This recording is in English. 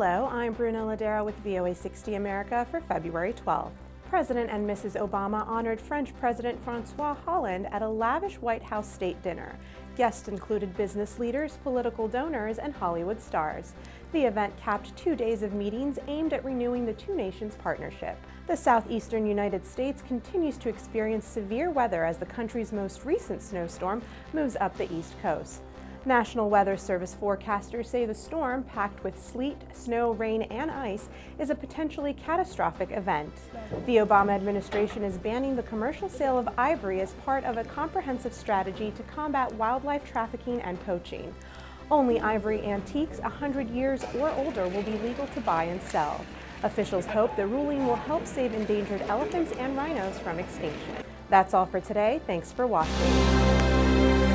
Hello, I'm Bruna Ladera with VOA 60 America for February 12th. President and Mrs. Obama honored French President Francois Hollande at a lavish White House state dinner. Guests included business leaders, political donors, and Hollywood stars. The event capped two days of meetings aimed at renewing the two nations' partnership. The southeastern United States continues to experience severe weather as the country's most recent snowstorm moves up the east coast. National Weather Service forecasters say the storm, packed with sleet, snow, rain, and ice, is a potentially catastrophic event. The Obama administration is banning the commercial sale of ivory as part of a comprehensive strategy to combat wildlife trafficking and poaching. Only ivory antiques 100 years or older will be legal to buy and sell. Officials hope the ruling will help save endangered elephants and rhinos from extinction. That's all for today. Thanks for watching.